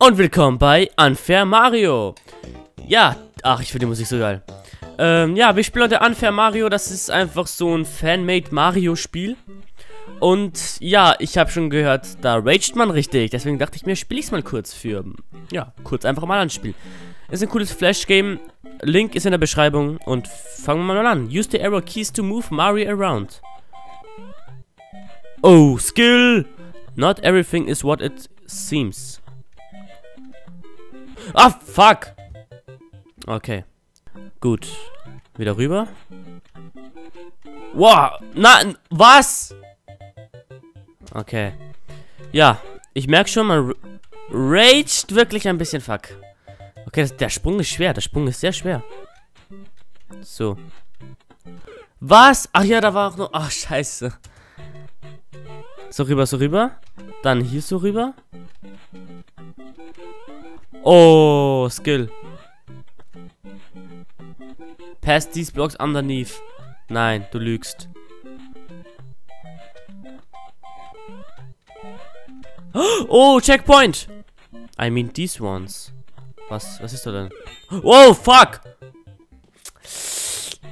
Und willkommen bei Unfair Mario. Ja, ach, ich finde die Musik so geil. Ähm, ja, wir spielen heute Unfair Mario. Das ist einfach so ein Fanmade Mario-Spiel. Und ja, ich habe schon gehört, da raged man richtig. Deswegen dachte ich mir, spiele ich es mal kurz für, ja, kurz einfach mal anspielen. Ist ein cooles Flash-Game. Link ist in der Beschreibung. Und fangen wir mal an. Use the arrow keys to move Mario around. Oh, Skill! Not everything is what it seems. Ah, fuck! Okay. Gut. Wieder rüber. Wow! Na, was? Okay. Ja, ich merke schon, man raged wirklich ein bisschen fuck. Okay, das, der Sprung ist schwer. Der Sprung ist sehr schwer. So. Was? Ach ja, da war auch noch... Ach, scheiße. So rüber, so rüber. Dann hier so rüber. Oh, Skill. Pass these blocks underneath. Nein, du lügst. Oh, Checkpoint! I mean these ones. Was, was ist da denn? Oh, fuck!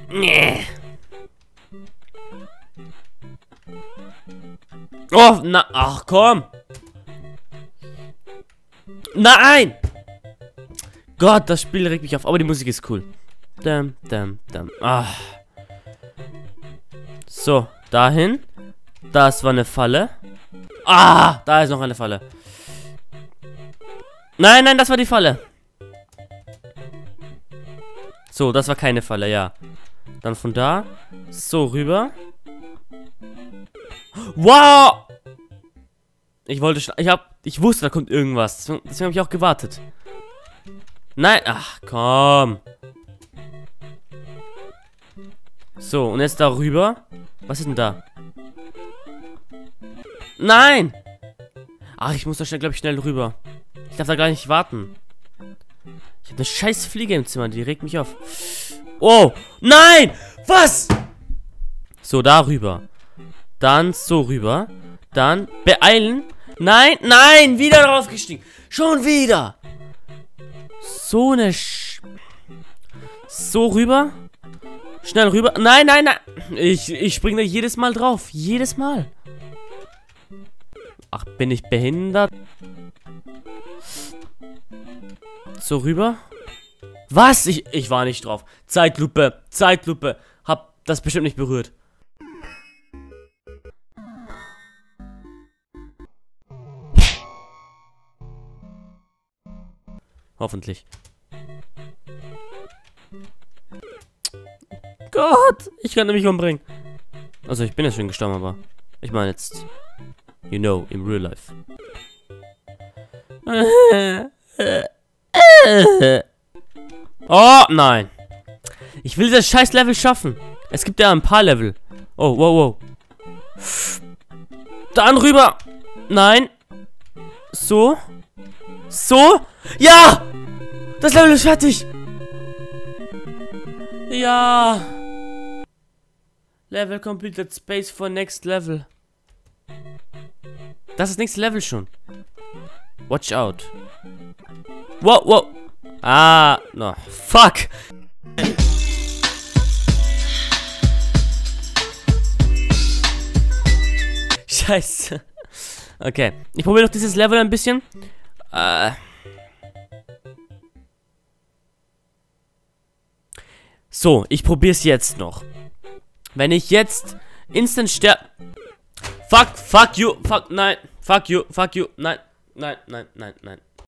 Nee. Oh, na, ach komm! Nein! Gott, das Spiel regt mich auf, aber die Musik ist cool. Dum, dum, dum. Ah. So, dahin. Das war eine Falle. Ah, da ist noch eine Falle. Nein, nein, das war die Falle. So, das war keine Falle, ja. Dann von da. So, rüber. Wow! Ich wollte schon. Ich hab. Ich wusste, da kommt irgendwas. Deswegen, deswegen habe ich auch gewartet. Nein. Ach, komm. So, und jetzt darüber. Was ist denn da? Nein! Ach, ich muss da schnell, glaube ich, schnell rüber. Ich darf da gar nicht warten. Ich habe eine scheiß Fliege im Zimmer, die regt mich auf. Oh! Nein! Was? So, darüber. Dann so rüber. Dann beeilen. Nein, nein, wieder draufgestiegen. Schon wieder. So eine Sch So rüber. Schnell rüber. Nein, nein, nein. Ich, ich springe jedes Mal drauf. Jedes Mal. Ach, bin ich behindert? So rüber. Was? Ich, ich war nicht drauf. Zeitlupe. Zeitlupe. Hab das bestimmt nicht berührt. Hoffentlich. Gott, ich kann mich umbringen. Also ich bin ja schon gestorben, aber ich meine jetzt, you know, im real life. Oh, nein. Ich will das scheiß Level schaffen. Es gibt ja ein paar Level. Oh, wow, wow. Dann rüber. Nein. So. So. Ja! Das Level ist fertig. Ja. Level completed space for next level. Das ist nächstes Level schon. Watch out. Wow, wow. Ah, no. Fuck. Scheiße. Okay. Ich probiere noch dieses Level ein bisschen. Äh. So, ich probiere es jetzt noch. Wenn ich jetzt instant sterbe. Fuck, fuck you, fuck, nein, fuck you, fuck you, nein, nein, nein, nein, nein.